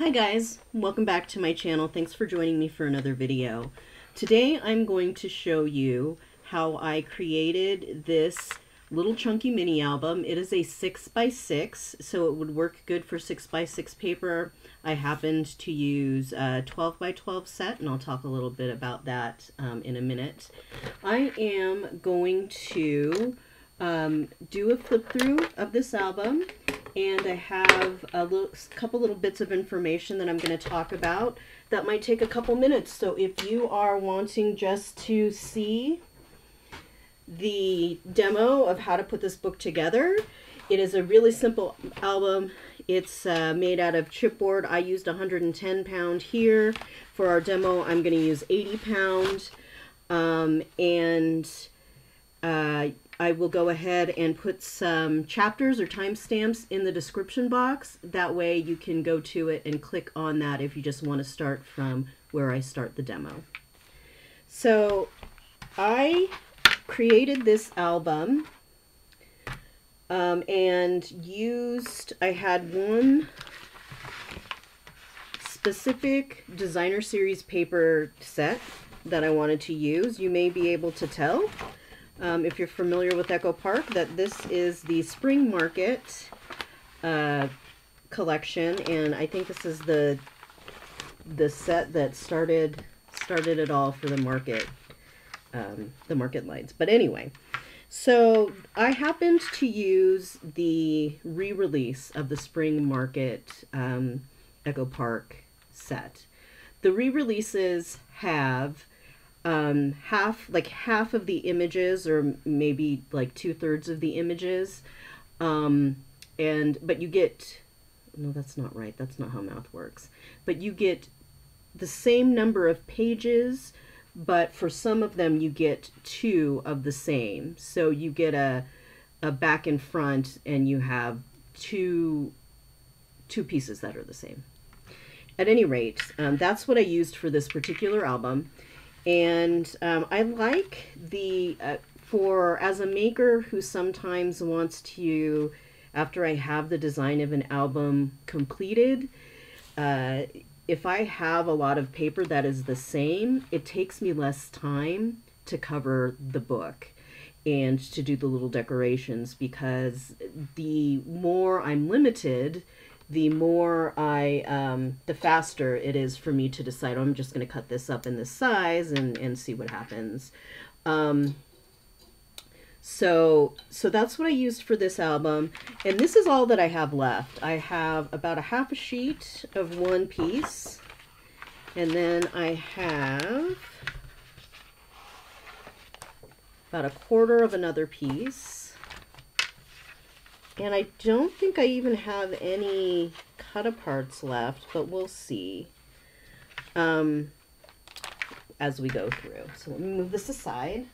Hi guys, welcome back to my channel. Thanks for joining me for another video. Today I'm going to show you how I created this little chunky mini album. It is a 6 by 6 so it would work good for 6 by 6 paper. I happened to use a 12 by 12 set and I'll talk a little bit about that um, in a minute. I am going to um, do a flip through of this album and I have a little, couple little bits of information that I'm going to talk about that might take a couple minutes. So if you are wanting just to see the demo of how to put this book together, it is a really simple album. It's uh, made out of chipboard. I used 110 pound here. For our demo, I'm going to use 80 pound. Um, and uh, I will go ahead and put some chapters or timestamps in the description box. That way you can go to it and click on that if you just want to start from where I start the demo. So I created this album um, and used, I had one specific designer series paper set that I wanted to use. You may be able to tell um, if you're familiar with Echo Park, that this is the Spring Market uh, collection, and I think this is the the set that started started it all for the market um, the market lights. But anyway, so I happened to use the re-release of the Spring Market um, Echo Park set. The re-releases have um, half, like half of the images, or maybe like two thirds of the images. Um, and, but you get, no, that's not right. That's not how math works. But you get the same number of pages, but for some of them you get two of the same. So you get a, a back and front and you have two, two pieces that are the same. At any rate, um, that's what I used for this particular album. And um, I like the, uh, for as a maker who sometimes wants to, after I have the design of an album completed, uh, if I have a lot of paper that is the same, it takes me less time to cover the book and to do the little decorations because the more I'm limited, the more I, um, the faster it is for me to decide, oh, I'm just going to cut this up in this size and, and see what happens. Um, so, so that's what I used for this album. And this is all that I have left. I have about a half a sheet of one piece. And then I have about a quarter of another piece. And I don't think I even have any cut aparts left, but we'll see um, as we go through. So let me move this aside.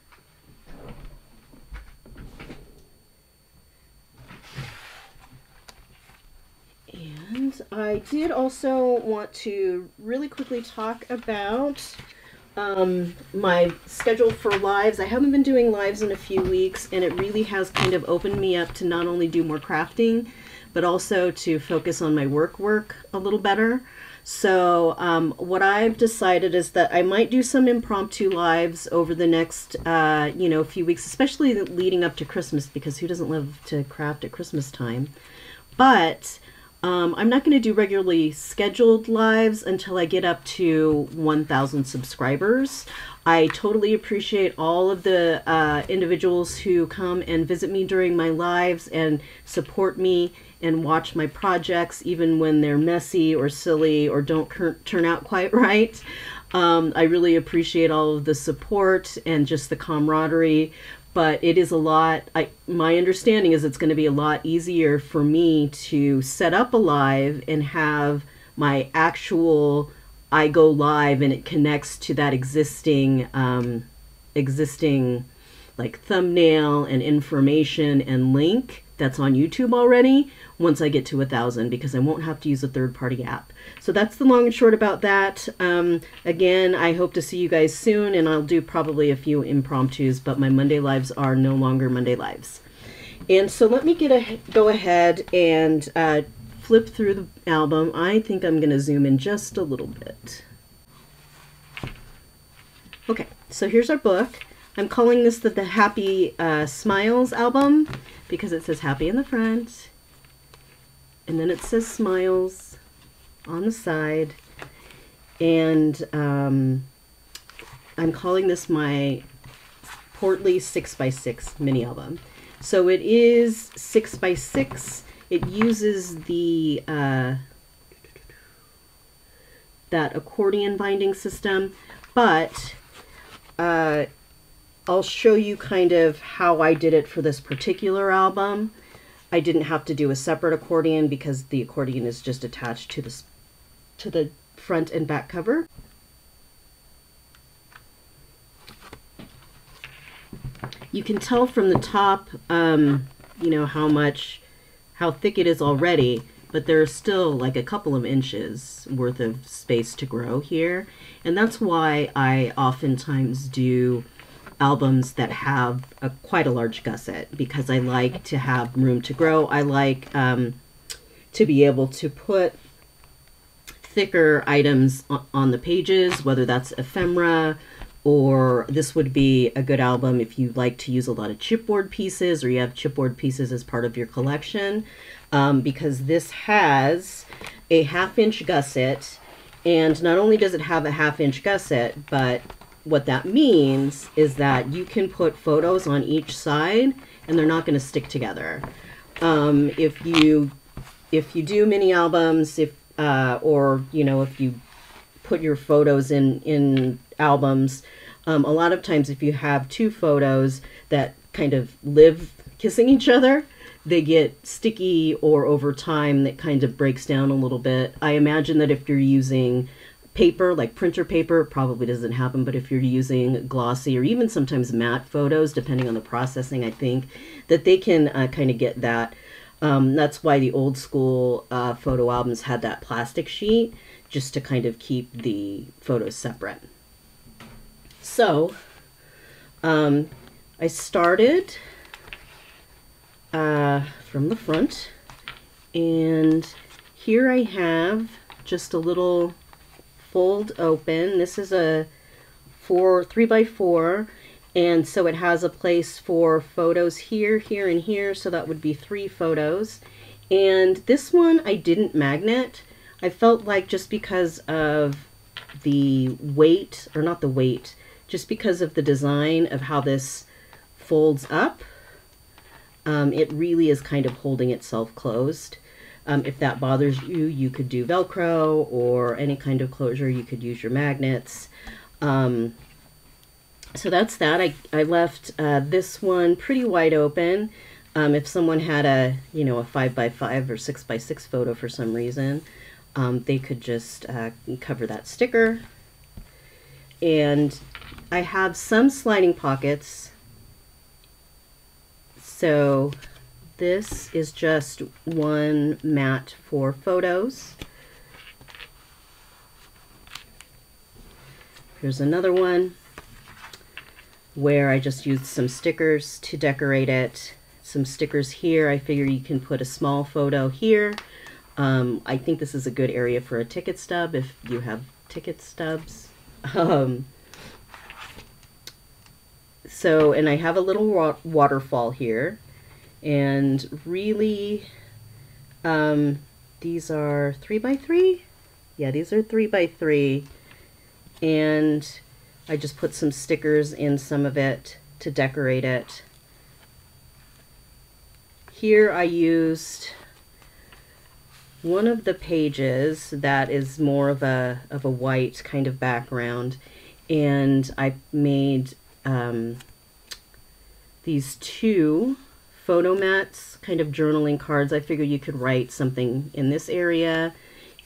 And I did also want to really quickly talk about um, my schedule for lives. I haven't been doing lives in a few weeks, and it really has kind of opened me up to not only do more crafting, but also to focus on my work work a little better. So um, what I've decided is that I might do some impromptu lives over the next, uh, you know, few weeks, especially leading up to Christmas, because who doesn't love to craft at Christmas time? But um, I'm not going to do regularly scheduled lives until I get up to 1,000 subscribers. I totally appreciate all of the uh, individuals who come and visit me during my lives and support me and watch my projects even when they're messy or silly or don't turn out quite right. Um, I really appreciate all of the support and just the camaraderie but it is a lot I my understanding is it's going to be a lot easier for me to set up a live and have my actual I go live and it connects to that existing um, existing like thumbnail and information and link that's on YouTube already once I get to a thousand because I won't have to use a third party app. So that's the long and short about that. Um, again, I hope to see you guys soon and I'll do probably a few impromptus, but my Monday lives are no longer Monday lives. And so let me get a, go ahead and uh, flip through the album, I think I'm going to zoom in just a little bit. Okay, so here's our book. I'm calling this the, the Happy uh, Smiles album because it says happy in the front. And then it says smiles on the side. And um, I'm calling this my Portly 6x6 mini album. So it is 6x6. It uses the uh, that accordion binding system, but uh, I'll show you kind of how I did it for this particular album. I didn't have to do a separate accordion because the accordion is just attached to the, to the front and back cover. You can tell from the top, um, you know, how much, how thick it is already, but there's still like a couple of inches worth of space to grow here. And that's why I oftentimes do albums that have a, quite a large gusset because I like to have room to grow. I like um, to be able to put thicker items on the pages, whether that's ephemera or this would be a good album if you like to use a lot of chipboard pieces or you have chipboard pieces as part of your collection um, because this has a half inch gusset and not only does it have a half inch gusset but what that means is that you can put photos on each side and they're not going to stick together. Um, if you if you do mini albums, if uh, or you know if you put your photos in in albums, um, a lot of times if you have two photos that kind of live kissing each other, they get sticky or over time that kind of breaks down a little bit. I imagine that if you're using paper, like printer paper, probably doesn't happen, but if you're using glossy or even sometimes matte photos, depending on the processing, I think that they can uh, kind of get that. Um, that's why the old school uh, photo albums had that plastic sheet, just to kind of keep the photos separate. So, um, I started uh, from the front, and here I have just a little fold open. This is a four, three by four. And so it has a place for photos here, here, and here. So that would be three photos. And this one I didn't magnet. I felt like just because of the weight, or not the weight, just because of the design of how this folds up, um, it really is kind of holding itself closed. Um, if that bothers you, you could do Velcro or any kind of closure. You could use your magnets. Um, so that's that. I, I left uh, this one pretty wide open. Um, if someone had a, you know, a 5 by 5 or 6 by 6 photo for some reason, um, they could just uh, cover that sticker. And I have some sliding pockets. So this is just one mat for photos. Here's another one where I just used some stickers to decorate it. Some stickers here. I figure you can put a small photo here. Um, I think this is a good area for a ticket stub if you have ticket stubs. Um, so, and I have a little wa waterfall here and really um, these are three by three? Yeah these are three by three. And I just put some stickers in some of it to decorate it. Here I used one of the pages that is more of a of a white kind of background. And I made um, these two photo mats, kind of journaling cards. I figured you could write something in this area.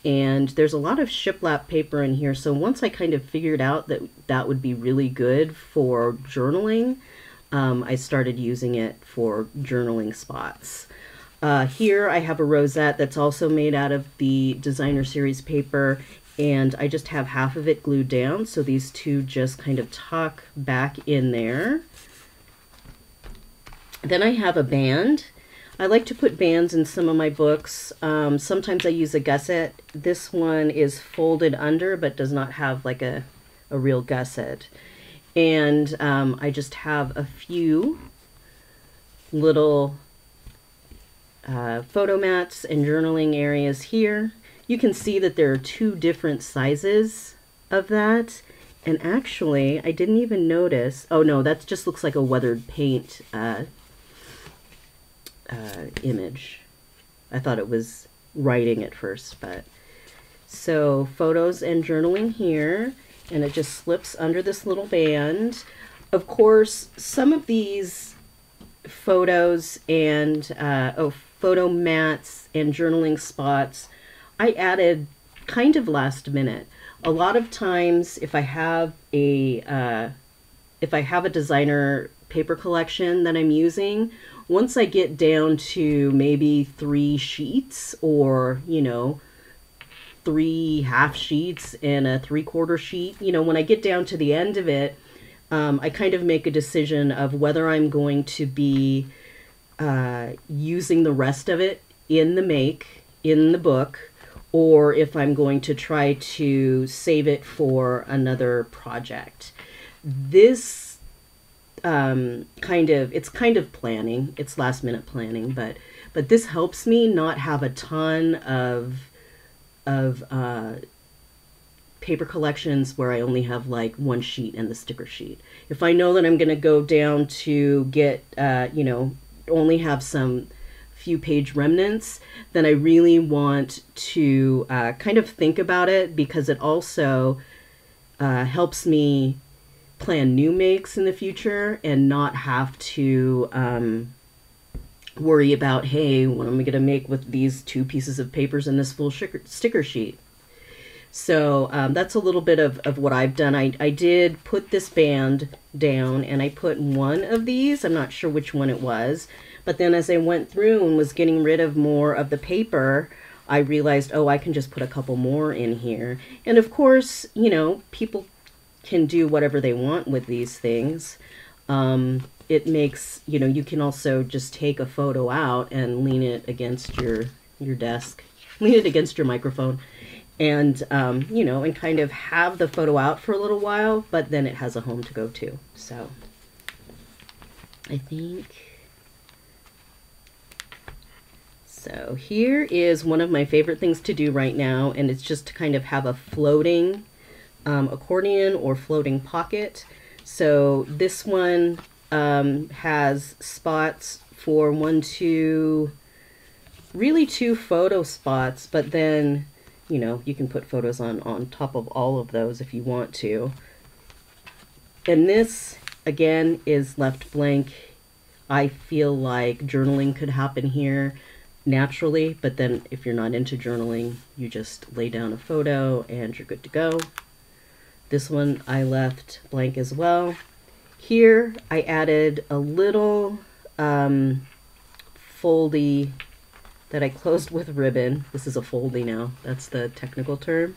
And there's a lot of shiplap paper in here. So once I kind of figured out that that would be really good for journaling, um, I started using it for journaling spots. Uh, here I have a rosette that's also made out of the designer series paper and I just have half of it glued down so these two just kind of tuck back in there. Then I have a band. I like to put bands in some of my books. Um, sometimes I use a gusset. This one is folded under but does not have like a, a real gusset. And um, I just have a few little uh, photo mats and journaling areas here. You can see that there are two different sizes of that. And actually, I didn't even notice. Oh no, that just looks like a weathered paint uh, uh, image. I thought it was writing at first, but so photos and journaling here, and it just slips under this little band. Of course, some of these photos and uh, oh, photo mats and journaling spots, I added kind of last minute. A lot of times, if I have a uh, if I have a designer paper collection that I'm using, once I get down to maybe three sheets or, you know, three half sheets and a three quarter sheet, you know, when I get down to the end of it, um, I kind of make a decision of whether I'm going to be uh, using the rest of it in the make, in the book, or if I'm going to try to save it for another project. This um, kind of it's kind of planning. It's last minute planning, but but this helps me not have a ton of of uh, paper collections where I only have like one sheet and the sticker sheet. If I know that I'm going to go down to get uh, you know only have some few page remnants, then I really want to uh, kind of think about it because it also uh, helps me plan new makes in the future and not have to um, worry about, hey, what am I going to make with these two pieces of papers and this full sticker sheet? So um, that's a little bit of, of what I've done. I, I did put this band down and I put one of these. I'm not sure which one it was. But then as I went through and was getting rid of more of the paper, I realized, oh, I can just put a couple more in here. And of course, you know, people can do whatever they want with these things. Um, it makes, you know, you can also just take a photo out and lean it against your, your desk, lean it against your microphone and, um, you know, and kind of have the photo out for a little while, but then it has a home to go to. So I think, so here is one of my favorite things to do right now, and it's just to kind of have a floating um, accordion or floating pocket. So this one um, has spots for one, two, really two photo spots, but then, you know, you can put photos on, on top of all of those if you want to. And this, again, is left blank. I feel like journaling could happen here naturally, but then if you're not into journaling, you just lay down a photo and you're good to go. This one I left blank as well. Here I added a little um, foldy that I closed with ribbon. This is a foldy now, that's the technical term.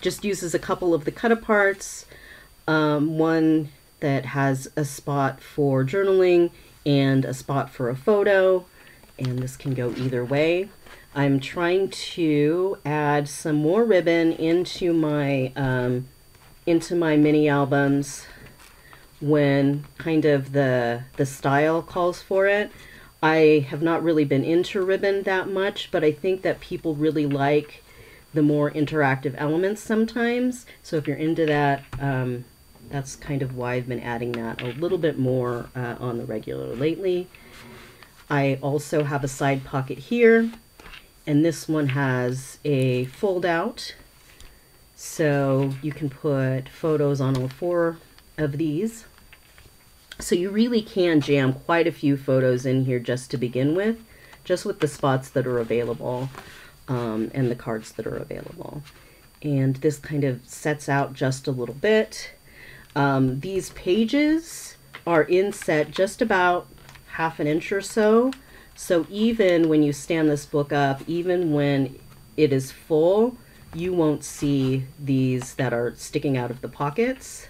Just uses a couple of the cut aparts, um, one that has a spot for journaling and a spot for a photo, and this can go either way. I'm trying to add some more ribbon into my um, into my mini albums when kind of the the style calls for it. I have not really been into ribbon that much, but I think that people really like the more interactive elements sometimes. So if you're into that, um, that's kind of why I've been adding that a little bit more uh, on the regular lately. I also have a side pocket here, and this one has a fold out so you can put photos on all four of these. So you really can jam quite a few photos in here just to begin with, just with the spots that are available um, and the cards that are available. And this kind of sets out just a little bit. Um, these pages are inset just about half an inch or so. So even when you stand this book up, even when it is full, you won't see these that are sticking out of the pockets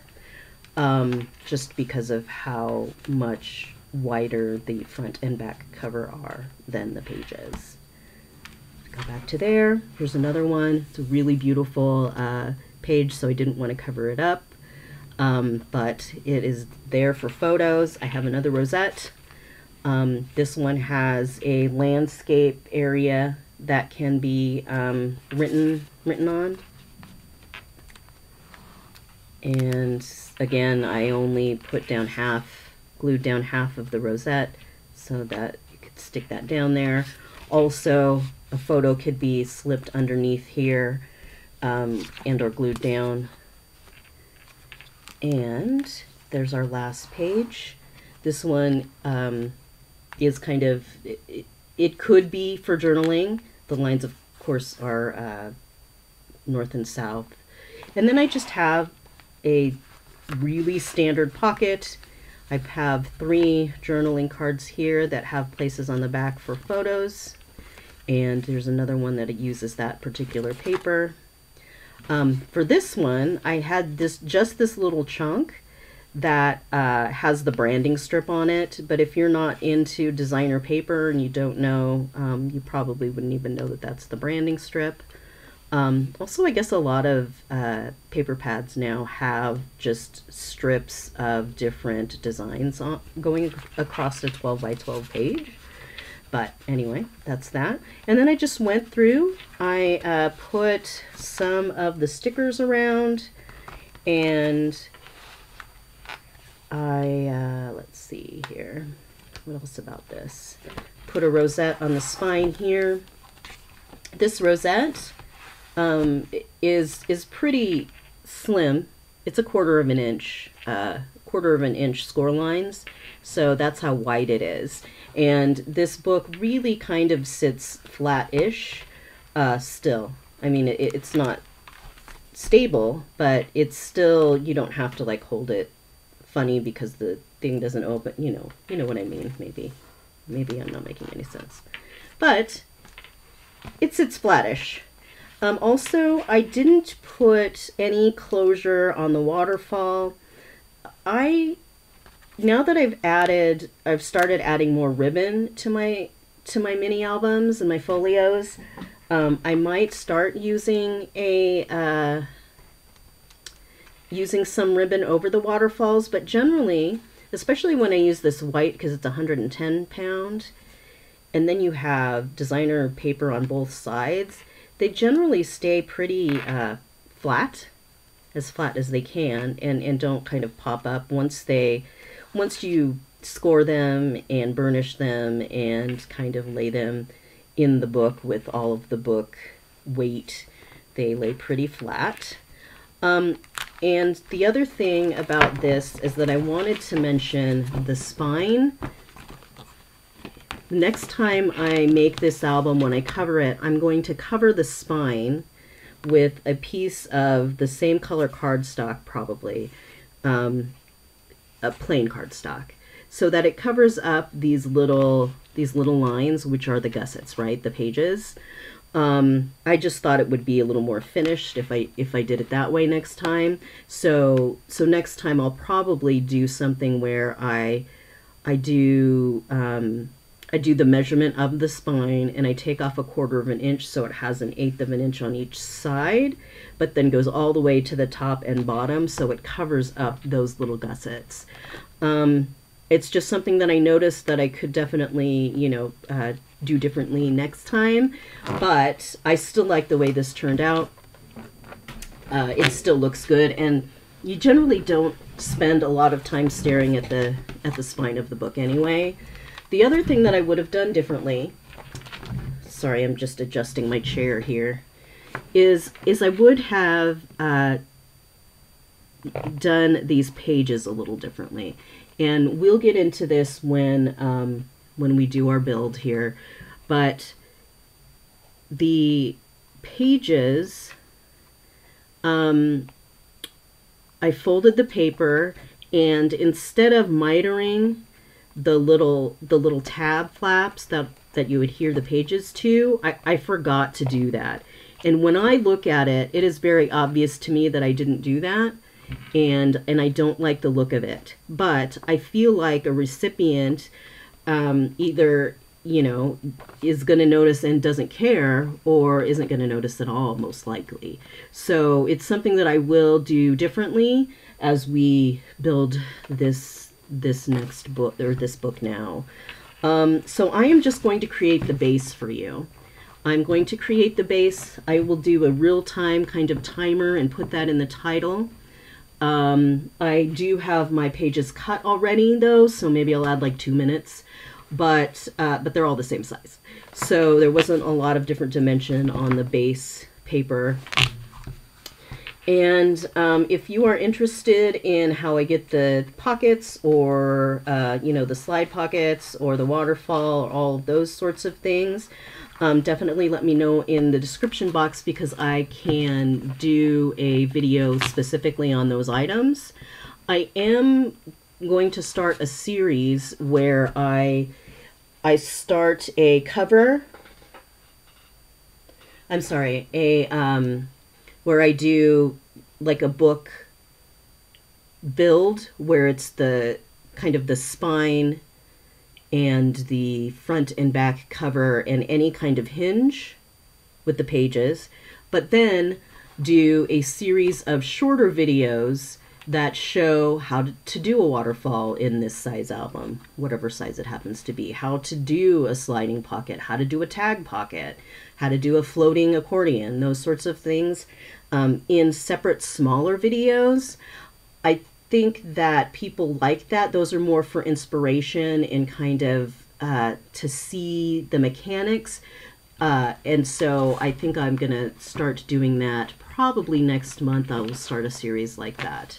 um, just because of how much wider the front and back cover are than the pages. Go back to there. Here's another one. It's a really beautiful uh, page, so I didn't want to cover it up. Um, but it is there for photos. I have another rosette. Um, this one has a landscape area that can be um, written written on. And again, I only put down half, glued down half of the rosette so that you could stick that down there. Also, a photo could be slipped underneath here um, and or glued down. And there's our last page. This one um, is kind of, it, it, could be for journaling. The lines, of course, are uh, north and south. And then I just have a really standard pocket. I have three journaling cards here that have places on the back for photos. And there's another one that uses that particular paper. Um, for this one, I had this just this little chunk that uh, has the branding strip on it. But if you're not into designer paper and you don't know, um, you probably wouldn't even know that that's the branding strip. Um, also, I guess a lot of uh, paper pads now have just strips of different designs on, going across a 12 by 12 page. But anyway, that's that. And then I just went through, I uh, put some of the stickers around and I, uh, let's see here, what else about this? Put a rosette on the spine here. This rosette um, is is pretty slim. It's a quarter of an inch, uh, quarter of an inch score lines. So that's how wide it is. And this book really kind of sits flat-ish uh, still. I mean, it, it's not stable, but it's still, you don't have to like hold it funny because the thing doesn't open, you know, you know what I mean, maybe. Maybe I'm not making any sense. But it sits flattish. Um, also, I didn't put any closure on the waterfall. I, now that I've added, I've started adding more ribbon to my, to my mini albums and my folios, um, I might start using a, uh, using some ribbon over the waterfalls, but generally, especially when I use this white because it's 110 pound, and then you have designer paper on both sides, they generally stay pretty uh, flat, as flat as they can, and, and don't kind of pop up once they, once you score them and burnish them and kind of lay them in the book with all of the book weight, they lay pretty flat. Um, and the other thing about this is that I wanted to mention the spine next time I make this album, when I cover it, I'm going to cover the spine with a piece of the same color cardstock, probably, um, a plain cardstock, so that it covers up these little these little lines, which are the gussets, right? The pages. Um, I just thought it would be a little more finished if I if I did it that way next time. So so next time I'll probably do something where I I do um, I do the measurement of the spine and I take off a quarter of an inch so it has an eighth of an inch on each side, but then goes all the way to the top and bottom so it covers up those little gussets. Um, it's just something that I noticed that I could definitely, you know, uh, do differently next time, but I still like the way this turned out. Uh, it still looks good and you generally don't spend a lot of time staring at the at the spine of the book anyway. The other thing that I would have done differently, sorry, I'm just adjusting my chair here, is, is I would have uh, done these pages a little differently. And we'll get into this when, um, when we do our build here. But the pages, um, I folded the paper and instead of mitering the little the little tab flaps that that you adhere the pages to, I, I forgot to do that. And when I look at it, it is very obvious to me that I didn't do that. and and I don't like the look of it. But I feel like a recipient um, either you know is going to notice and doesn't care, or isn't going to notice at all, most likely. So it's something that I will do differently as we build this this next book or this book now. Um, so I am just going to create the base for you. I'm going to create the base. I will do a real-time kind of timer and put that in the title. Um, I do have my pages cut already though, so maybe I'll add like two minutes, but, uh, but they're all the same size. So there wasn't a lot of different dimension on the base paper. And um, if you are interested in how I get the pockets or, uh, you know, the slide pockets or the waterfall or all those sorts of things, um, definitely let me know in the description box because I can do a video specifically on those items. I am going to start a series where I I start a cover. I'm sorry, a um, where I do like a book build where it's the kind of the spine and the front and back cover and any kind of hinge with the pages, but then do a series of shorter videos that show how to, do a waterfall in this size album, whatever size it happens to be, how to do a sliding pocket, how to do a tag pocket, how to do a floating accordion, those sorts of things um, in separate smaller videos. I think that people like that. Those are more for inspiration and kind of uh, to see the mechanics. Uh, and so I think I'm going to start doing that probably next month. I will start a series like that.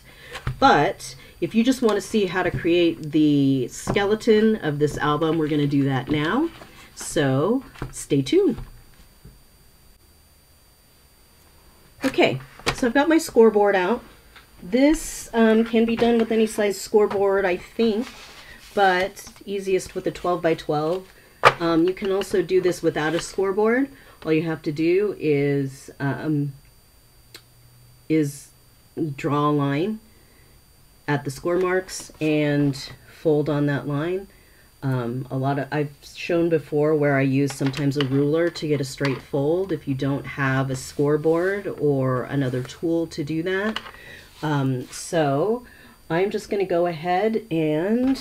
But if you just want to see how to create the skeleton of this album, we're going to do that now. So stay tuned. Okay, so I've got my scoreboard out. This um, can be done with any size scoreboard, I think, but easiest with a 12 by 12. Um, you can also do this without a scoreboard. All you have to do is um, is draw a line at the score marks and fold on that line. Um, a lot of I've shown before where I use sometimes a ruler to get a straight fold if you don't have a scoreboard or another tool to do that. Um, so I'm just going to go ahead and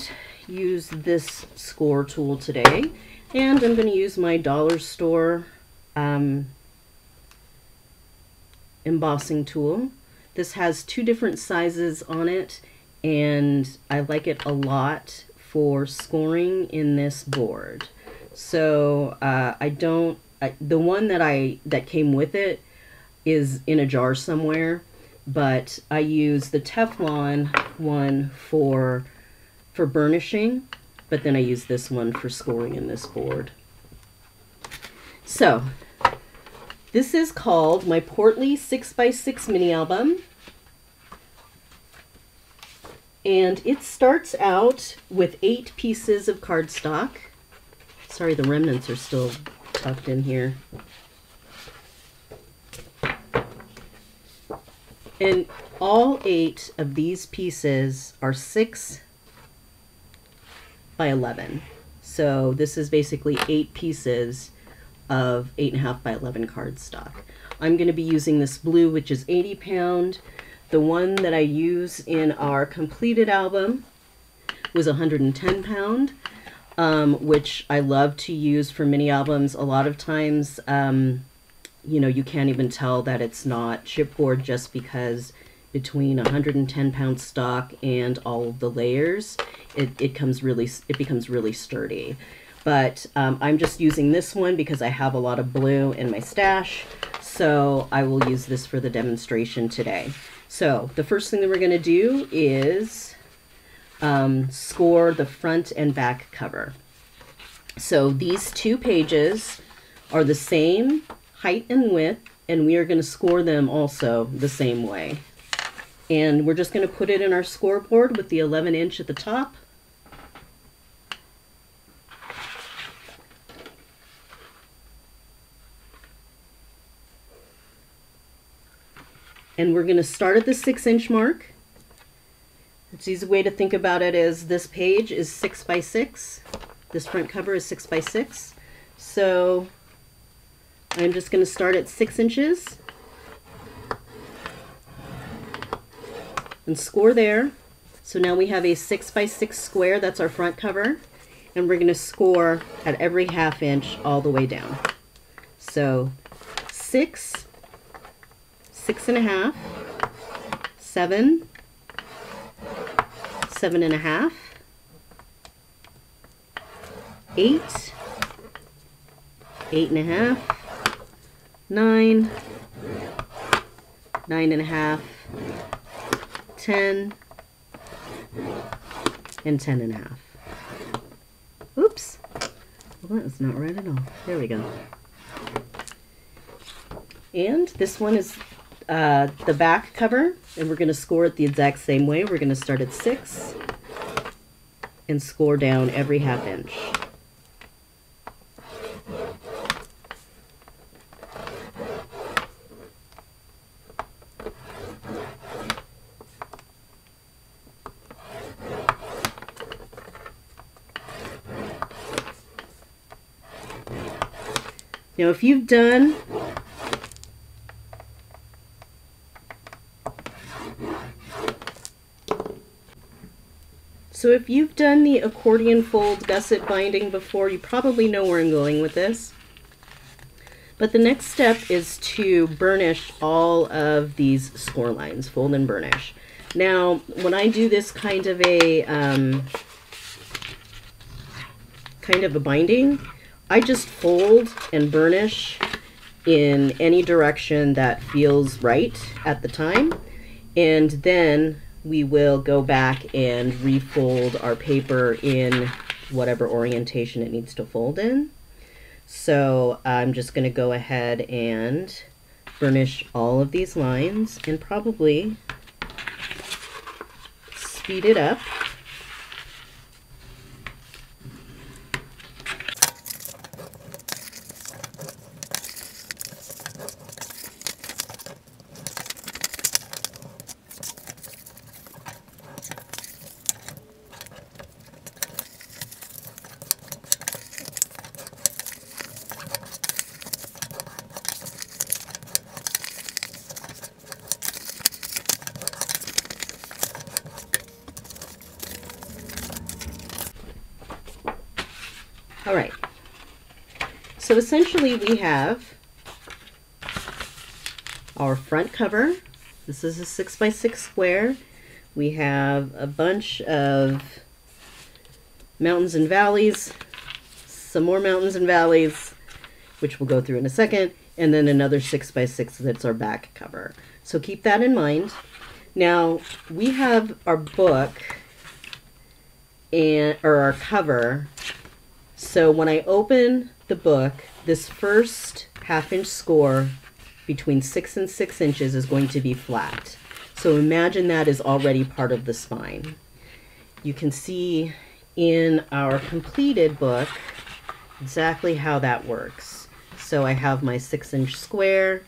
use this score tool today and I'm going to use my dollar store um, embossing tool. This has two different sizes on it and I like it a lot for scoring in this board. So uh, I don't, I, the one that I, that came with it is in a jar somewhere, but I use the Teflon one for, for burnishing, but then I use this one for scoring in this board. So this is called my Portly 6x6 mini album. And it starts out with eight pieces of cardstock. Sorry, the remnants are still tucked in here. And all eight of these pieces are six by 11. So this is basically eight pieces of eight and a half by 11 cardstock. I'm going to be using this blue, which is 80 pound. The one that I use in our completed album was 110 pound, um, which I love to use for mini albums. A lot of times, um, you know, you can't even tell that it's not chipboard just because between 110 pound stock and all of the layers, it, it comes really, it becomes really sturdy. But um, I'm just using this one because I have a lot of blue in my stash. So I will use this for the demonstration today. So the first thing that we're going to do is um, score the front and back cover. So these two pages are the same height and width, and we are going to score them also the same way. And we're just going to put it in our scoreboard with the 11 inch at the top. And we're going to start at the six inch mark It's easy way to think about it is this page is six by six. This front cover is six by six. So I'm just going to start at six inches and score there. So now we have a six by six square, that's our front cover, and we're gonna score at every half inch all the way down. So six, six and a half, seven, seven and a half, eight, eight and a half, nine, nine and a half, 10, and 10 and a half. Oops. Well, that was not right at all. There we go. And this one is uh, the back cover, and we're going to score it the exact same way. We're going to start at 6 and score down every half inch. Now, if you've done So if you've done the accordion fold gusset binding before, you probably know where I'm going with this. But the next step is to burnish all of these score lines, fold and burnish. Now, when I do this kind of a um, kind of a binding, I just fold and burnish in any direction that feels right at the time. And then we will go back and refold our paper in whatever orientation it needs to fold in. So I'm just going to go ahead and burnish all of these lines and probably speed it up All right. So essentially we have our front cover. This is a six by six square. We have a bunch of mountains and valleys, some more mountains and valleys, which we'll go through in a second, and then another six by six that's our back cover. So keep that in mind. Now we have our book and or our cover so when I open the book, this first half inch score between six and six inches is going to be flat. So imagine that is already part of the spine. You can see in our completed book exactly how that works. So I have my six inch square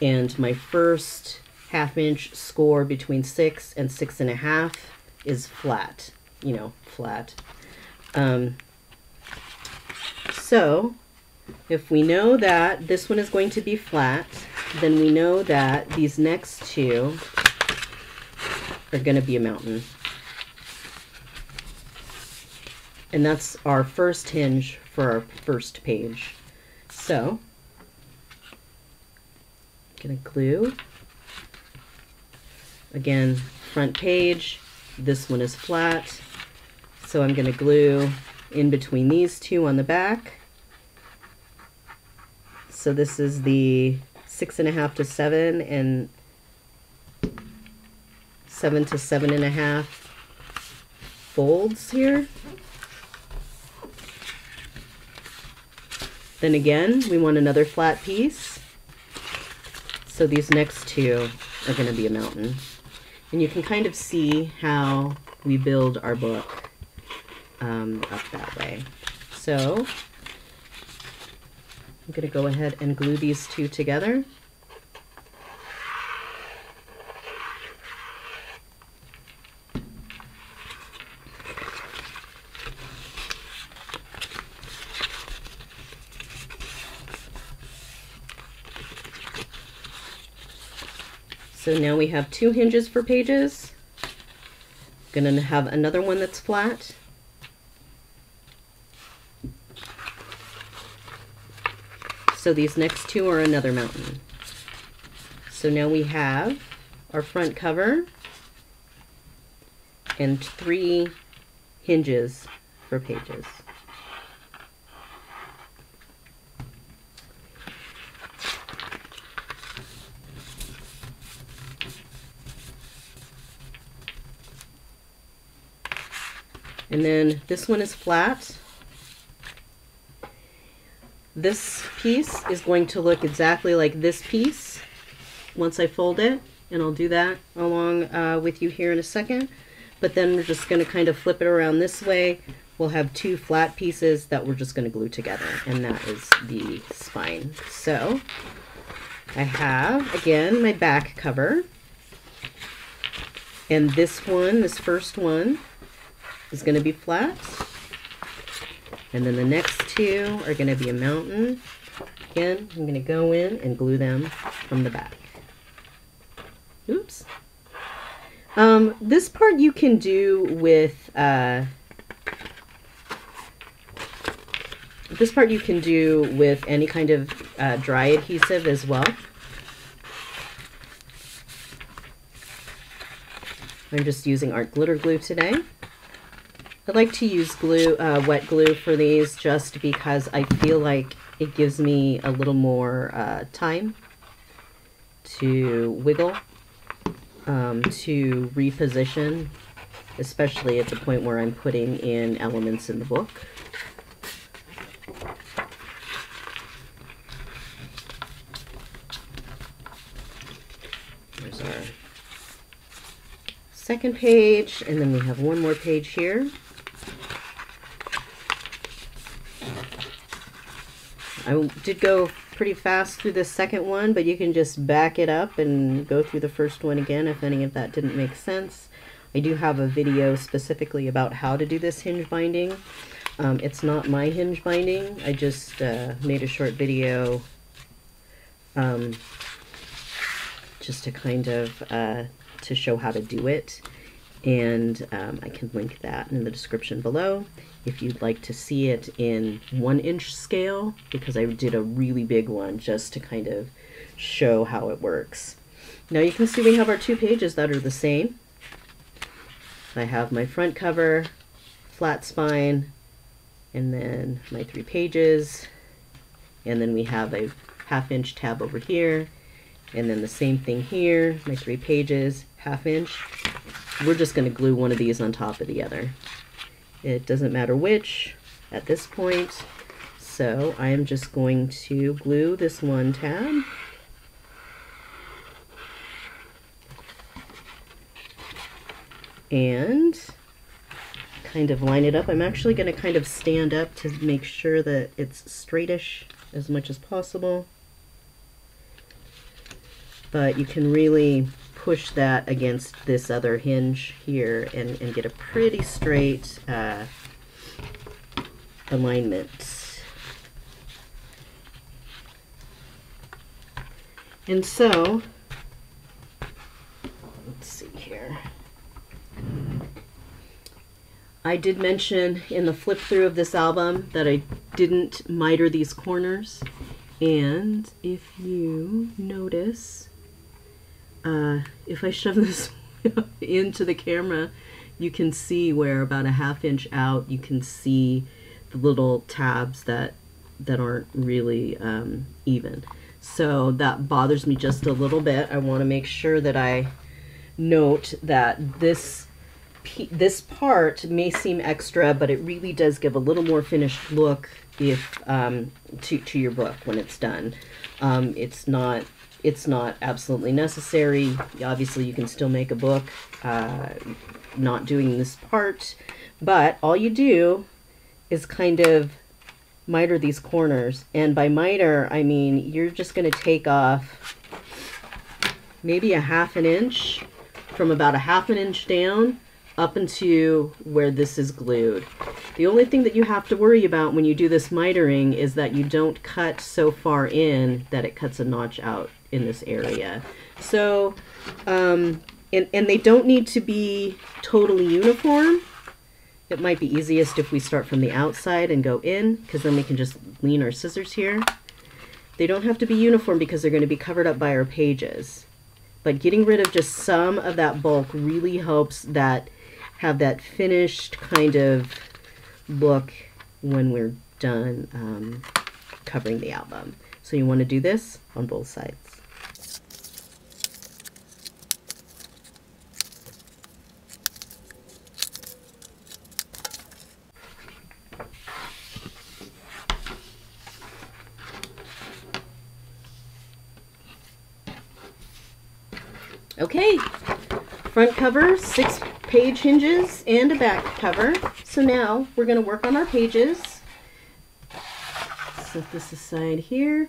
and my first half inch score between six and six and a half is flat, you know, flat. Um, so if we know that this one is going to be flat, then we know that these next two are going to be a mountain. And that's our first hinge for our first page. So, I'm going to glue. Again, front page. This one is flat. So I'm going to glue in between these two on the back. So this is the six and a half to seven and seven to seven and a half folds here. Then again, we want another flat piece. So these next two are going to be a mountain. And you can kind of see how we build our book um, up that way. So I'm going to go ahead and glue these two together. So now we have two hinges for pages. I'm gonna have another one that's flat. So these next two are another mountain. So now we have our front cover and three hinges for pages. And then this one is flat. This piece is going to look exactly like this piece once I fold it. And I'll do that along uh, with you here in a second. But then we're just going to kind of flip it around this way. We'll have two flat pieces that we're just going to glue together. And that is the spine. So I have, again, my back cover. And this one, this first one, is going to be flat. And then the next two are going to be a mountain. Again, I'm going to go in and glue them from the back. Oops. Um, this part you can do with, uh, this part you can do with any kind of uh, dry adhesive as well. I'm just using art glitter glue today. I like to use glue, uh, wet glue for these just because I feel like it gives me a little more uh, time to wiggle, um, to reposition, especially at the point where I'm putting in elements in the book. There's our second page, and then we have one more page here. I did go pretty fast through the second one, but you can just back it up and go through the first one again if any of that didn't make sense. I do have a video specifically about how to do this hinge binding. Um, it's not my hinge binding. I just uh, made a short video um, just to kind of uh, to show how to do it. And um, I can link that in the description below if you'd like to see it in one inch scale because I did a really big one just to kind of show how it works. Now you can see we have our two pages that are the same. I have my front cover, flat spine, and then my three pages, and then we have a half inch tab over here, and then the same thing here, my three pages, half inch. We're just going to glue one of these on top of the other. It doesn't matter which at this point. So I am just going to glue this one tab. And kind of line it up. I'm actually going to kind of stand up to make sure that it's straightish as much as possible. But you can really push that against this other hinge here and, and get a pretty straight uh, alignment. And so, let's see here. I did mention in the flip through of this album that I didn't miter these corners. And if you notice, uh, if I shove this into the camera, you can see where about a half inch out, you can see the little tabs that that aren't really um, even. So that bothers me just a little bit. I want to make sure that I note that this this part may seem extra, but it really does give a little more finished look if um, to, to your book when it's done. Um, it's not it's not absolutely necessary. Obviously, you can still make a book uh, not doing this part, but all you do is kind of miter these corners. And by miter, I mean you're just going to take off maybe a half an inch from about a half an inch down up into where this is glued. The only thing that you have to worry about when you do this mitering is that you don't cut so far in that it cuts a notch out in this area. So, um, and, and they don't need to be totally uniform. It might be easiest if we start from the outside and go in, because then we can just lean our scissors here. They don't have to be uniform because they're going to be covered up by our pages. But getting rid of just some of that bulk really helps that have that finished kind of look when we're done um, covering the album. So you want to do this on both sides. Okay, front cover, six page hinges, and a back cover. So now we're going to work on our pages. Set this aside here.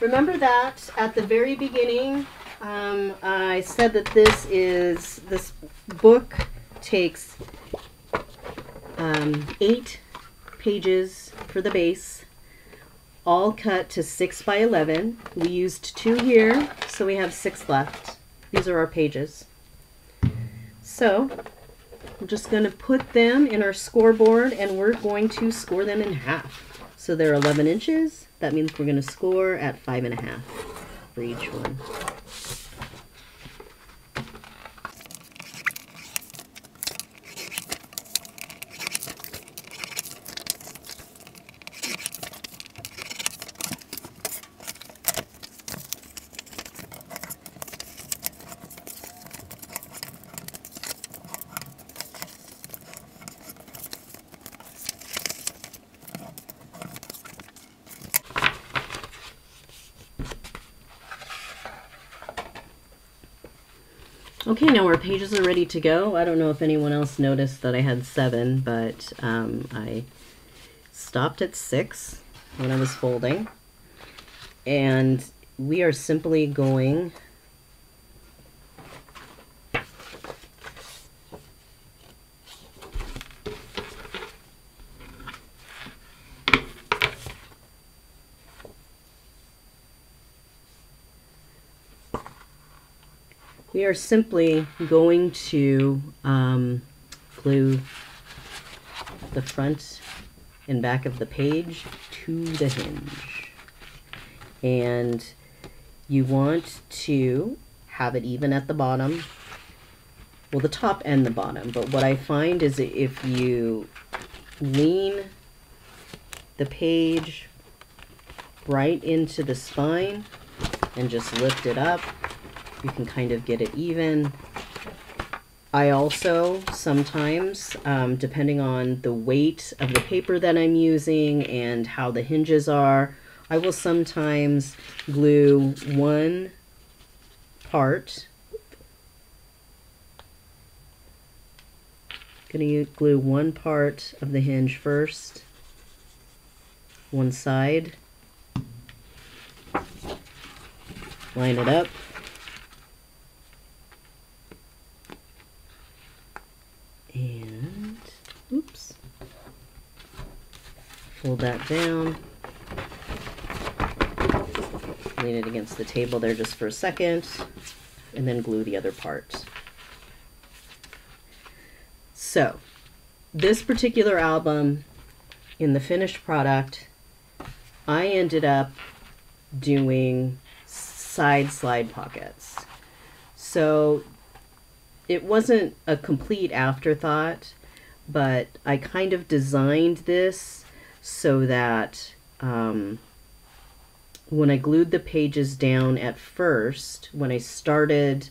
Remember that at the very beginning, um, I said that this is, this book takes um, eight pages for the base all cut to 6 by 11. We used two here, so we have six left. These are our pages. So I'm just going to put them in our scoreboard and we're going to score them in half. So they're 11 inches. That means we're going to score at five and a half for each one. Okay, now our pages are ready to go. I don't know if anyone else noticed that I had seven, but um, I stopped at six when I was folding. And we are simply going we are simply going to um, glue the front and back of the page to the hinge. And you want to have it even at the bottom, well the top and the bottom, but what I find is if you lean the page right into the spine and just lift it up, you can kind of get it even. I also sometimes, um, depending on the weight of the paper that I'm using and how the hinges are, I will sometimes glue one part. Gonna glue one part of the hinge first, one side, line it up. And oops. Fold that down. Lean it against the table there just for a second and then glue the other part. So this particular album in the finished product I ended up doing side slide pockets. So it wasn't a complete afterthought, but I kind of designed this so that um, when I glued the pages down at first, when I started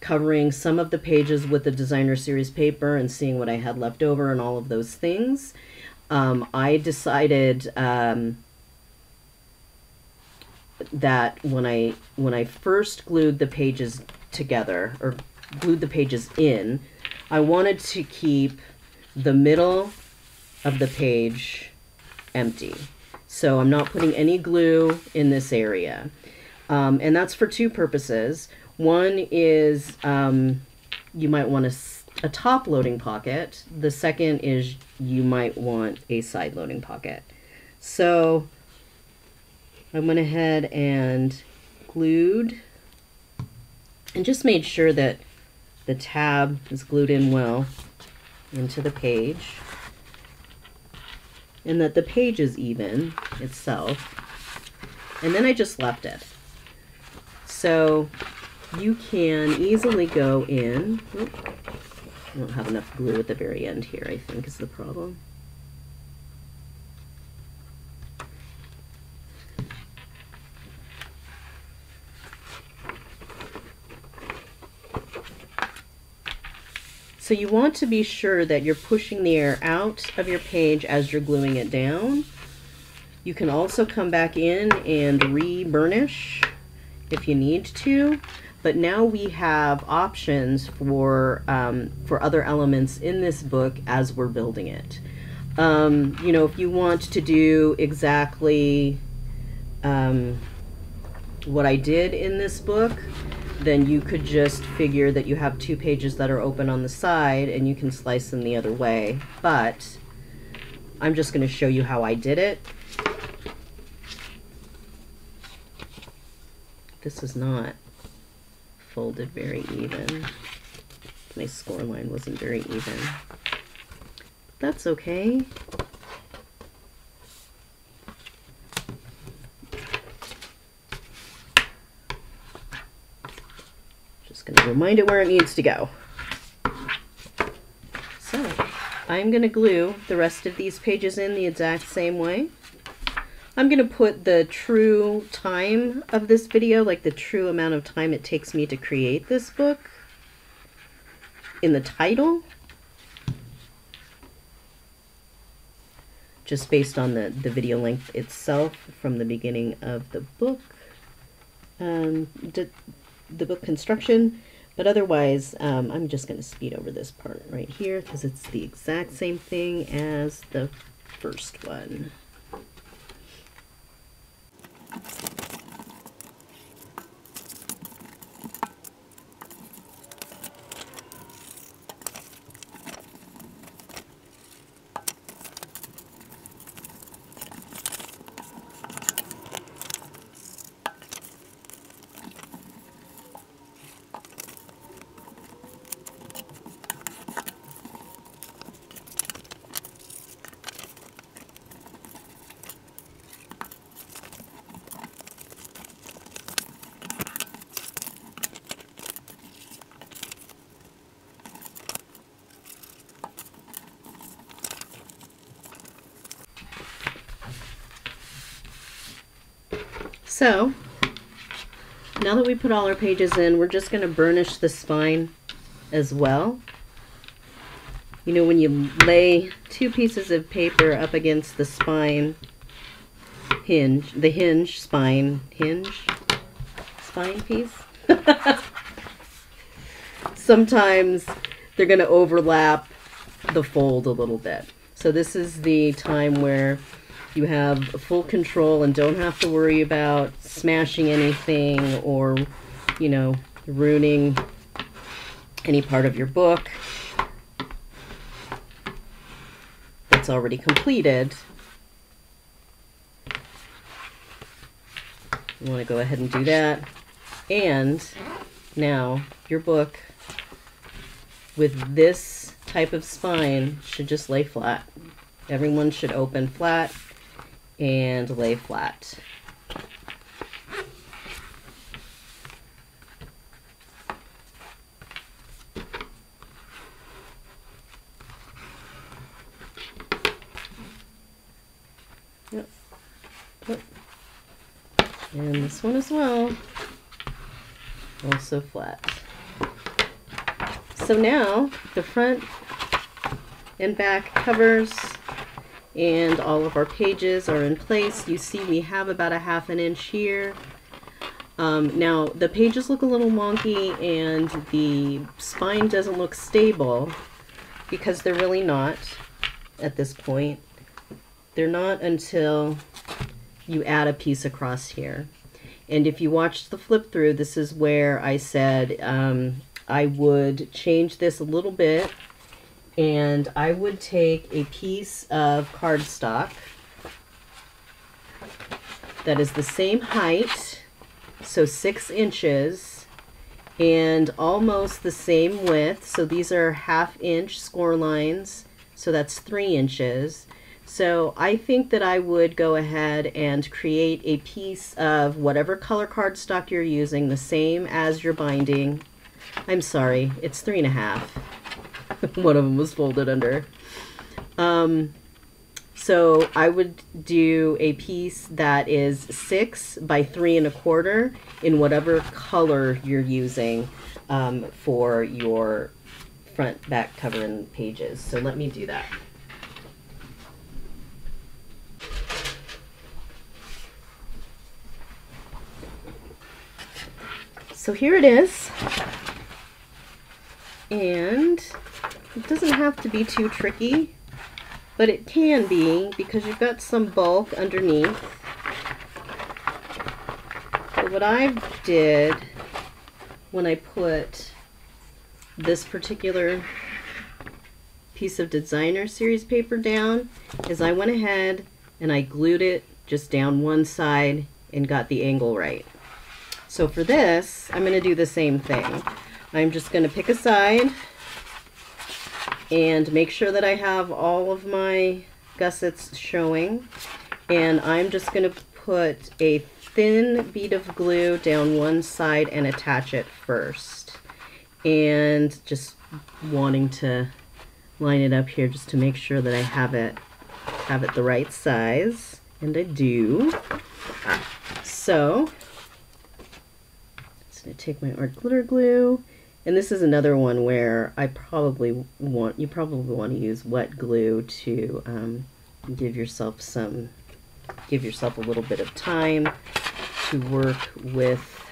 covering some of the pages with the designer series paper and seeing what I had left over and all of those things, um, I decided um, that when I when I first glued the pages together or glued the pages in, I wanted to keep the middle of the page empty. So I'm not putting any glue in this area. Um, and that's for two purposes. One is um, you might want a, a top loading pocket. The second is you might want a side loading pocket. So I went ahead and glued and just made sure that the tab is glued in well into the page and that the page is even itself. And then I just left it. So you can easily go in. I don't have enough glue at the very end here, I think is the problem. So you want to be sure that you're pushing the air out of your page as you're gluing it down. You can also come back in and re-burnish if you need to, but now we have options for, um, for other elements in this book as we're building it. Um, you know, if you want to do exactly um, what I did in this book, then you could just figure that you have two pages that are open on the side and you can slice them the other way. But I'm just going to show you how I did it. This is not folded very even. My score line wasn't very even. That's okay. Remind it where it needs to go. So, I'm going to glue the rest of these pages in the exact same way. I'm going to put the true time of this video, like the true amount of time it takes me to create this book, in the title. Just based on the, the video length itself from the beginning of the book. Um, the book construction, but otherwise um, I'm just going to speed over this part right here because it's the exact same thing as the first one. So, now that we put all our pages in, we're just going to burnish the spine as well. You know, when you lay two pieces of paper up against the spine hinge, the hinge, spine, hinge, spine piece, sometimes they're going to overlap the fold a little bit. So this is the time where you have full control and don't have to worry about smashing anything or, you know, ruining any part of your book that's already completed. You want to go ahead and do that. And now your book with this type of spine should just lay flat. Everyone should open flat and lay flat. Yep. Yep. And this one as well. Also flat. So now the front and back covers and all of our pages are in place. You see we have about a half an inch here. Um, now the pages look a little wonky and the spine doesn't look stable because they're really not at this point. They're not until you add a piece across here. And if you watched the flip through, this is where I said um, I would change this a little bit and I would take a piece of cardstock that is the same height, so six inches, and almost the same width. So these are half inch score lines, so that's three inches. So I think that I would go ahead and create a piece of whatever color cardstock you're using, the same as your binding. I'm sorry, it's three and a half. One of them was folded under. Um, so I would do a piece that is six by three and a quarter in whatever color you're using um, for your front, back cover, and pages. So let me do that. So here it is. And it doesn't have to be too tricky but it can be because you've got some bulk underneath. So what I did when I put this particular piece of designer series paper down is I went ahead and I glued it just down one side and got the angle right. So for this, I'm going to do the same thing. I'm just going to pick a side and make sure that I have all of my gussets showing. And I'm just going to put a thin bead of glue down one side and attach it first. And just wanting to line it up here just to make sure that I have it have it the right size. And I do. So, I'm just going to take my art glitter glue and this is another one where I probably want, you probably want to use wet glue to um, give yourself some, give yourself a little bit of time to work with,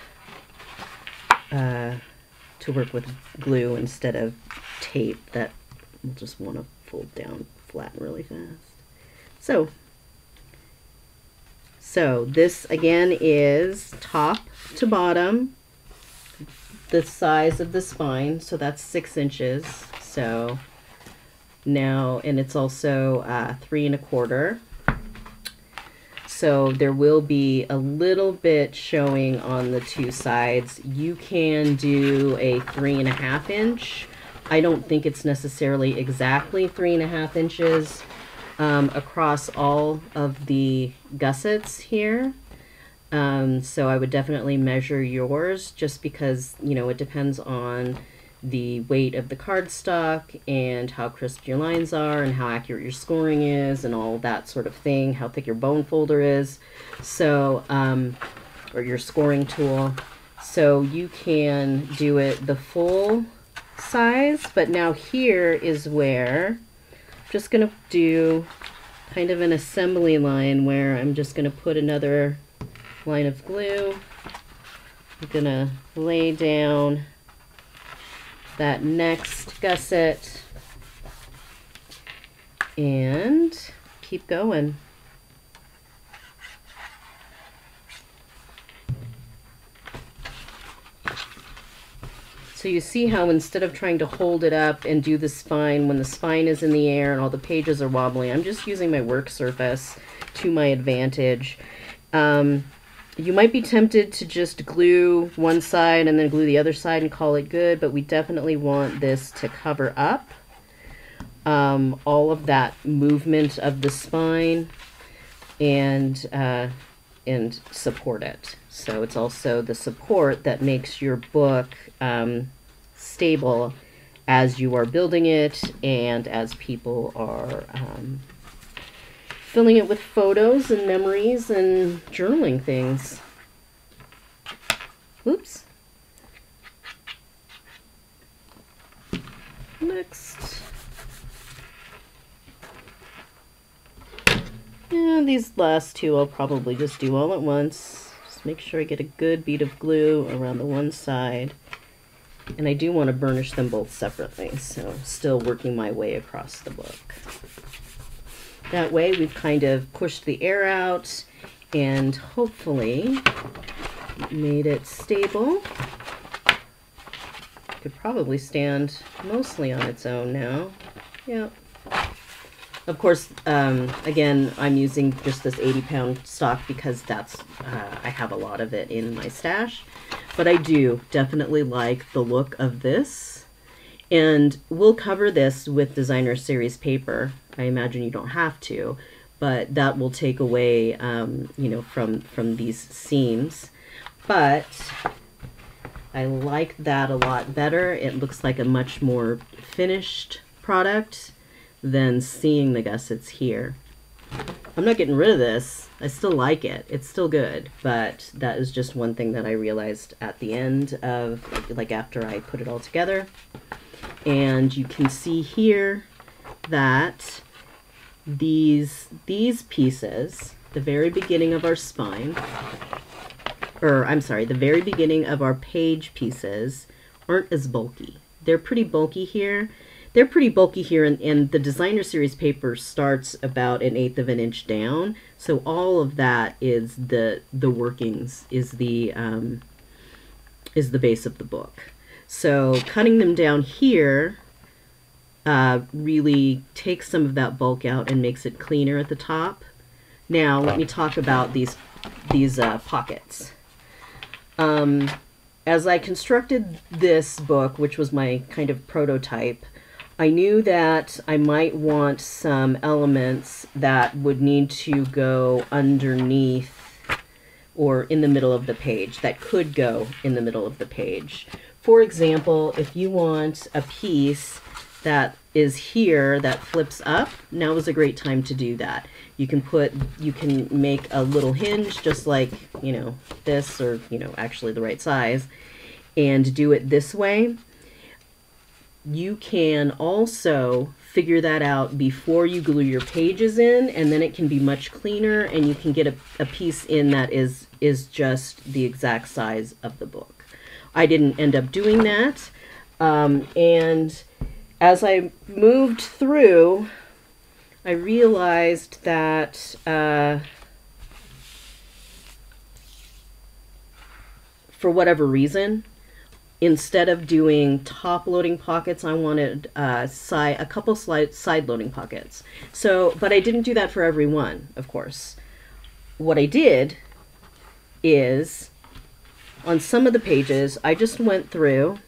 uh, to work with glue instead of tape that will just want to fold down flat really fast. So, so this again is top to bottom the size of the spine, so that's six inches. So now, and it's also uh, three and a quarter. So there will be a little bit showing on the two sides. You can do a three and a half inch. I don't think it's necessarily exactly three and a half inches um, across all of the gussets here. Um, so I would definitely measure yours just because, you know, it depends on the weight of the cardstock and how crisp your lines are and how accurate your scoring is and all that sort of thing, how thick your bone folder is. So, um, or your scoring tool. So you can do it the full size, but now here is where I'm just going to do kind of an assembly line where I'm just going to put another line of glue. I'm gonna lay down that next gusset and keep going. So you see how instead of trying to hold it up and do the spine when the spine is in the air and all the pages are wobbly, I'm just using my work surface to my advantage. Um, you might be tempted to just glue one side and then glue the other side and call it good, but we definitely want this to cover up um, all of that movement of the spine and, uh, and support it. So it's also the support that makes your book um, stable as you are building it and as people are um, filling it with photos and memories and journaling things. Oops. Next. And these last two I'll probably just do all at once. Just make sure I get a good bead of glue around the one side. And I do want to burnish them both separately, so still working my way across the book. That way we've kind of pushed the air out and hopefully made it stable. could probably stand mostly on its own now. Yeah. Of course, um, again, I'm using just this 80 pound stock because that's, uh, I have a lot of it in my stash. But I do definitely like the look of this. And we'll cover this with designer series paper. I imagine you don't have to, but that will take away, um, you know, from, from these seams. But I like that a lot better. It looks like a much more finished product than seeing the gussets here. I'm not getting rid of this. I still like it. It's still good, but that is just one thing that I realized at the end of, like after I put it all together. And you can see here that these, these pieces, the very beginning of our spine, or I'm sorry, the very beginning of our page pieces aren't as bulky. They're pretty bulky here. They're pretty bulky here, and, and the designer series paper starts about an eighth of an inch down. So all of that is the the workings, is the um, is the base of the book. So cutting them down here uh, really takes some of that bulk out and makes it cleaner at the top. Now let me talk about these these uh, pockets. Um, as I constructed this book, which was my kind of prototype, I knew that I might want some elements that would need to go underneath or in the middle of the page, that could go in the middle of the page. For example, if you want a piece that is here that flips up, now is a great time to do that. You can put, you can make a little hinge just like, you know, this or, you know, actually the right size and do it this way. You can also figure that out before you glue your pages in and then it can be much cleaner and you can get a, a piece in that is, is just the exact size of the book. I didn't end up doing that. Um, and as I moved through, I realized that uh, for whatever reason, instead of doing top loading pockets, I wanted uh, side, a couple slide, side loading pockets. So, but I didn't do that for every one, of course. What I did is on some of the pages, I just went through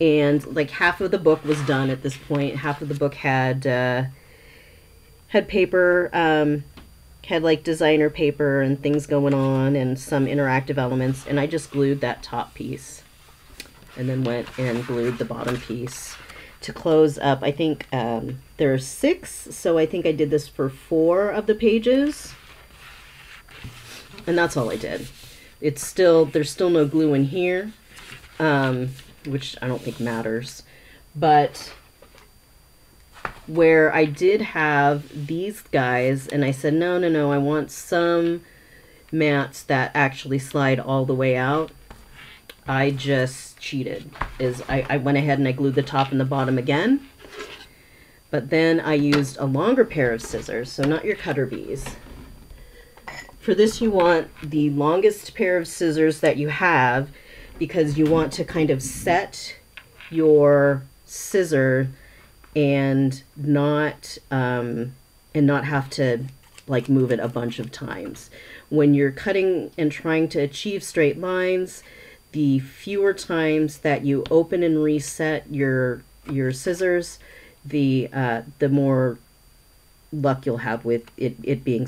and like half of the book was done at this point. Half of the book had uh, had paper, um, had like designer paper and things going on and some interactive elements. And I just glued that top piece and then went and glued the bottom piece to close up. I think um, there are six, so I think I did this for four of the pages. And that's all I did. It's still, there's still no glue in here, um, which I don't think matters. But where I did have these guys, and I said, no, no, no, I want some mats that actually slide all the way out. I just cheated. Is I, I went ahead and I glued the top and the bottom again. But then I used a longer pair of scissors, so not your cutter bees. For this you want the longest pair of scissors that you have because you want to kind of set your scissor and not um, and not have to like move it a bunch of times. When you're cutting and trying to achieve straight lines, the fewer times that you open and reset your your scissors, the uh, the more luck you'll have with it, it being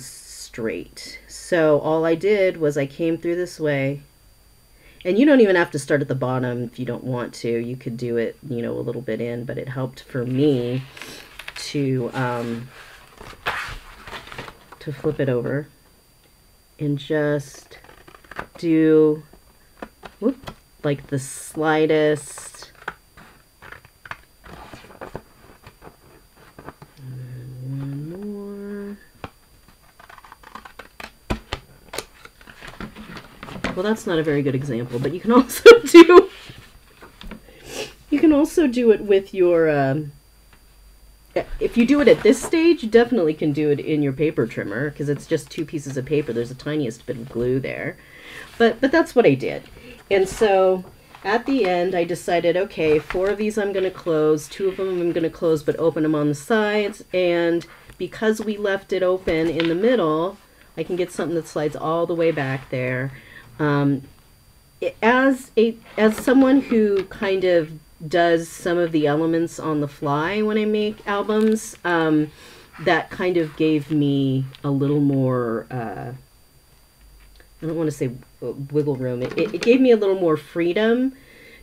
straight. So all I did was I came through this way and you don't even have to start at the bottom if you don't want to. You could do it, you know, a little bit in, but it helped for me to um, to flip it over and just do whoop, like the slightest Well, that's not a very good example, but you can also do you can also do it with your um, if you do it at this stage, you definitely can do it in your paper trimmer because it's just two pieces of paper. There's the tiniest bit of glue there. But but that's what I did. And so at the end, I decided, okay, four of these I'm going to close, two of them I'm going to close but open them on the sides, and because we left it open in the middle, I can get something that slides all the way back there. Um, as a as someone who kind of does some of the elements on the fly when I make albums, um, that kind of gave me a little more. Uh, I don't want to say wiggle room. It, it gave me a little more freedom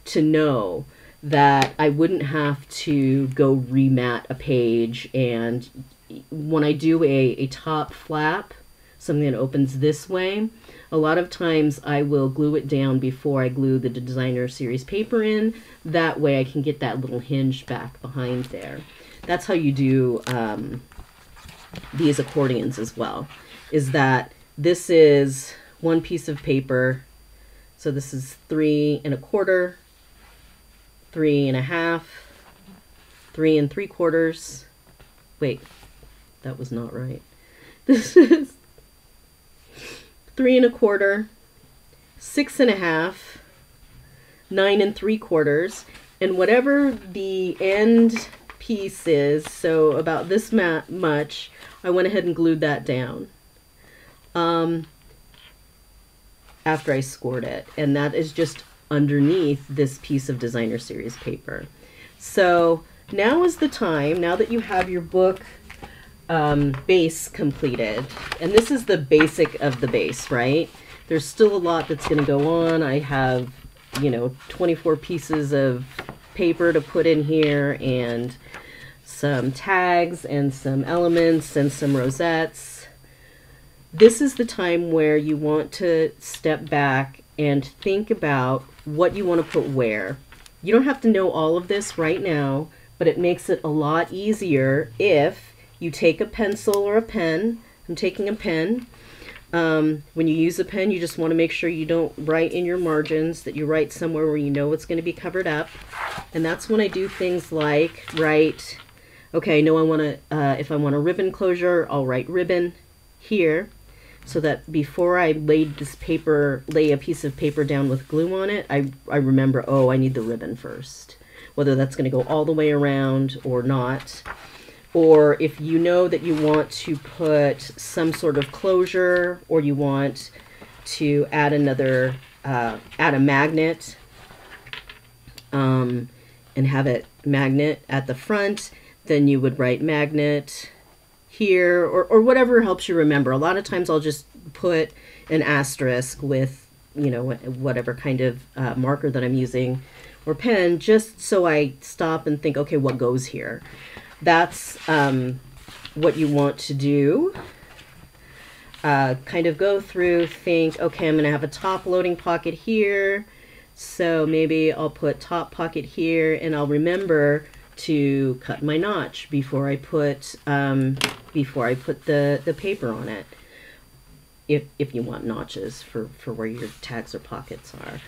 to know that I wouldn't have to go remat a page. And when I do a, a top flap, something that opens this way, a lot of times I will glue it down before I glue the designer series paper in. That way I can get that little hinge back behind there. That's how you do um, these accordions as well, is that this is one piece of paper. So this is three and a quarter, three and a half, three and three quarters. Wait, that was not right. This is three and a quarter, six and a half, nine and three quarters, and whatever the end piece is, so about this much, I went ahead and glued that down. Um, after I scored it. And that is just underneath this piece of designer series paper. So now is the time, now that you have your book um, base completed, and this is the basic of the base, right? There's still a lot that's going to go on. I have, you know, 24 pieces of paper to put in here and some tags and some elements and some rosettes this is the time where you want to step back and think about what you want to put where. You don't have to know all of this right now, but it makes it a lot easier if you take a pencil or a pen. I'm taking a pen. Um, when you use a pen, you just want to make sure you don't write in your margins, that you write somewhere where you know it's going to be covered up. And that's when I do things like write, okay, I know I want to, uh, if I want a ribbon closure, I'll write ribbon here so that before I laid this paper, lay a piece of paper down with glue on it, I, I remember, oh, I need the ribbon first. Whether that's going to go all the way around or not. Or if you know that you want to put some sort of closure or you want to add another, uh, add a magnet um, and have it magnet at the front, then you would write magnet here or, or whatever helps you remember. A lot of times I'll just put an asterisk with, you know, whatever kind of uh, marker that I'm using or pen just so I stop and think, okay, what goes here? That's um, what you want to do. Uh, kind of go through, think, okay, I'm going to have a top loading pocket here. So maybe I'll put top pocket here and I'll remember to cut my notch before I put um, before I put the, the paper on it. If, if you want notches for, for where your tags or pockets are.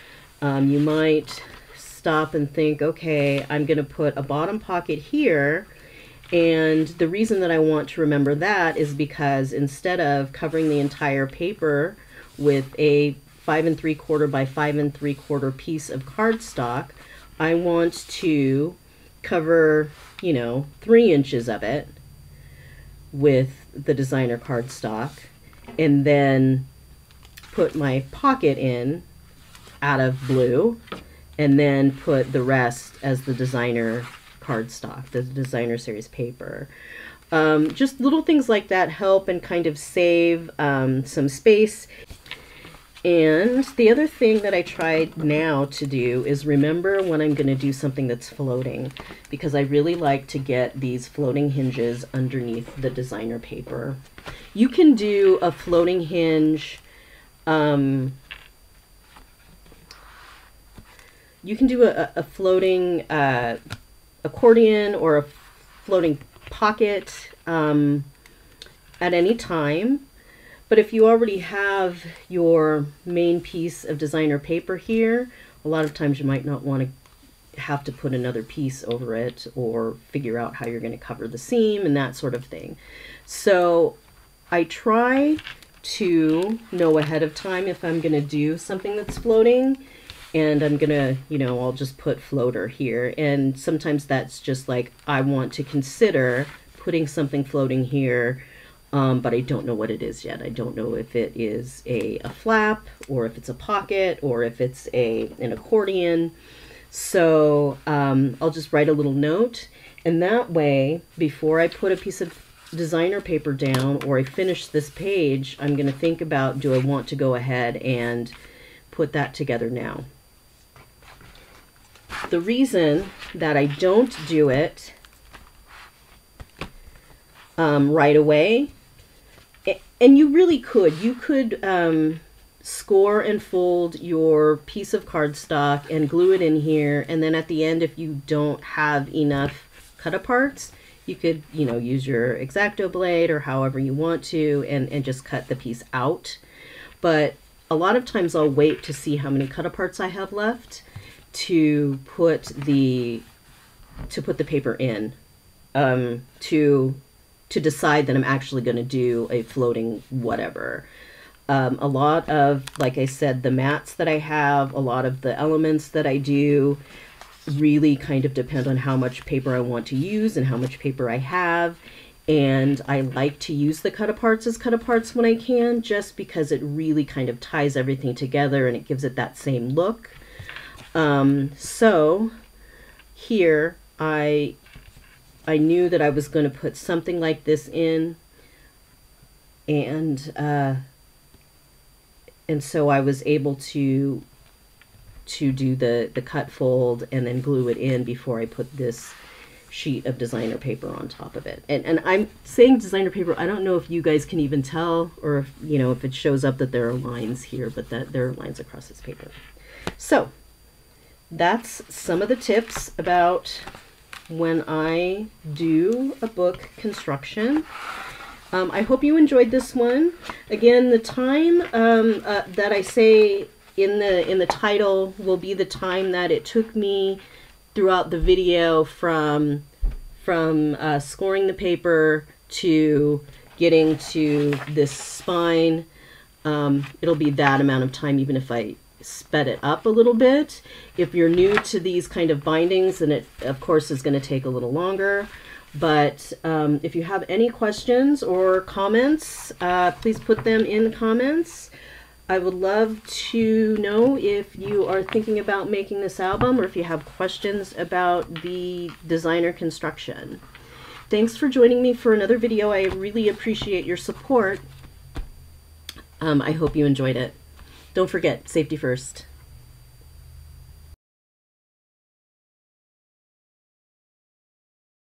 Um, you might stop and think, okay, I'm going to put a bottom pocket here. And the reason that I want to remember that is because instead of covering the entire paper with a five and three quarter by five and three quarter piece of cardstock, I want to cover, you know, three inches of it with the designer cardstock and then put my pocket in out of blue and then put the rest as the designer cardstock, the designer series paper. Um, just little things like that help and kind of save um, some space. And the other thing that I tried now to do is remember when I'm going to do something that's floating because I really like to get these floating hinges underneath the designer paper. You can do a floating hinge um, you can do a, a floating uh, accordion or a floating pocket um, at any time but if you already have your main piece of designer paper here, a lot of times you might not want to have to put another piece over it or figure out how you're going to cover the seam and that sort of thing. So I try to know ahead of time if I'm going to do something that's floating and I'm gonna, you know, I'll just put floater here. And sometimes that's just like, I want to consider putting something floating here, um, but I don't know what it is yet. I don't know if it is a, a flap or if it's a pocket or if it's a an accordion. So um, I'll just write a little note. And that way, before I put a piece of designer paper down or I finish this page, I'm to think about, do I want to go ahead and put that together now? The reason that I don't do it um, right away, and you really could, you could um, score and fold your piece of cardstock and glue it in here, and then at the end, if you don't have enough cut aparts, you could, you know, use your X-Acto blade or however you want to and, and just cut the piece out. But a lot of times I'll wait to see how many cut aparts I have left to put the to put the paper in um, to to decide that I'm actually going to do a floating whatever. Um, a lot of, like I said, the mats that I have, a lot of the elements that I do really kind of depend on how much paper I want to use and how much paper I have. And I like to use the cut aparts as cut aparts when I can, just because it really kind of ties everything together and it gives it that same look. Um, so here I I knew that I was going to put something like this in and uh, and so I was able to to do the the cut fold and then glue it in before I put this sheet of designer paper on top of it. And and I'm saying designer paper, I don't know if you guys can even tell or if, you know, if it shows up that there are lines here, but that there are lines across this paper. So, that's some of the tips about when I do a book construction. Um, I hope you enjoyed this one. Again, the time um, uh, that I say in the in the title will be the time that it took me throughout the video from from uh, scoring the paper to getting to this spine. Um, it'll be that amount of time even if I sped it up a little bit. If you're new to these kind of bindings, then it of course is going to take a little longer. But um, if you have any questions or comments, uh, please put them in the comments. I would love to know if you are thinking about making this album or if you have questions about the designer construction. Thanks for joining me for another video. I really appreciate your support. Um, I hope you enjoyed it. Don't forget, safety first.